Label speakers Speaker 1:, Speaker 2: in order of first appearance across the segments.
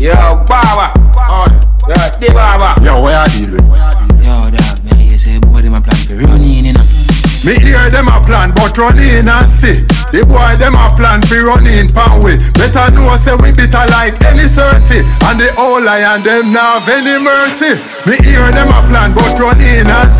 Speaker 1: Yo, Baba. Yo, the Baba.
Speaker 2: yo, where I deal with?
Speaker 3: Yo, dog, man, you say boy, them a plan to run in, you know.
Speaker 2: Me hear them a plan, but run in and see. The boy them a plan fi run in pan way. Better know say we bitter like any Cersei. And the old lion them now have any mercy. Me hear them a plan, but run in and see.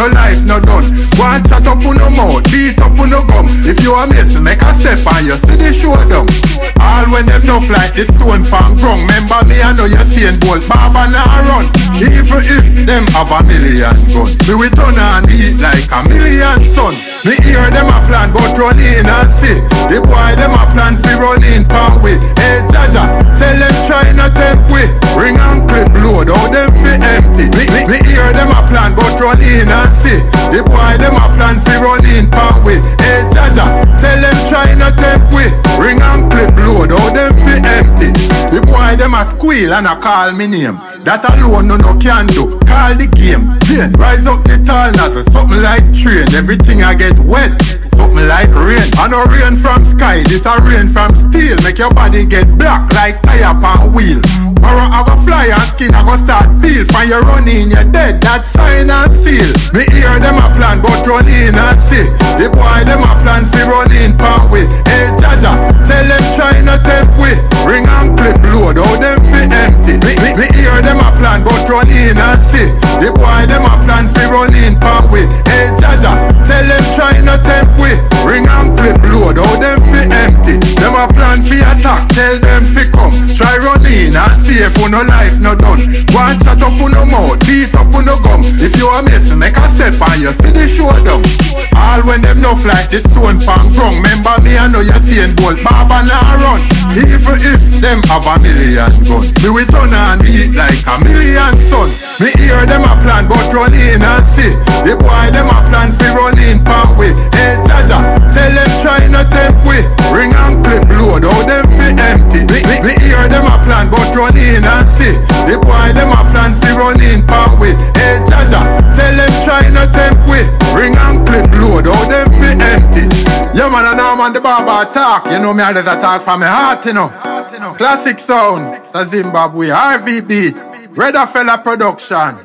Speaker 2: No life no done. And chat up on no mouth, beat up on no gum. If you a miss, make a step and you see the show them. All when them no like the stone pan wrong. Remember me, I know you seeing bolt, Baba now run. Even if them have a million gun, me we turn and eat like a million sun. Me hear them a plan, but run in and see. The boy them a plan fi run in pan way. Hey Jaaja, tell them try not tempt we. Ring and clip load, all them fi empty. Me, me, me hear them a plan, but run in and see. The boy them a plan fi run in pan way. Hey Jaaja, tell them try not tempt we. Ring and clip load, all them fi empty. The boy them a squeal and a call me name. That alone no no can do. Call the game. Jane, rise up the tall nozzle, something like train. Everything I get wet. Something like rain. I no rain from sky, this a rain from steel. Make your body get black like tire pan wheel. Tomorrow I go fly and skin I go start peel. From you running, you're dead. That sign and seal. Me hear them a plan, but run in and see. The boy them a plan fi run in attack, tell them fi come. Try run in and see if no life no done. And chat up on no mouth, beat up on no gum. If you a miss, make a step and you see the them. All when them no like the stone pan wrong. Remember me, I know you seeing bolt, Baba now run. Even if them have a million gun, me we turn and eat like a million sun. Me hear them a plan, but run in and see. The man, and now man the barber talk. You know me always a talk from my heart, you know. Classic sound, the Zimbabwe, RV Beats, Red Fella Production.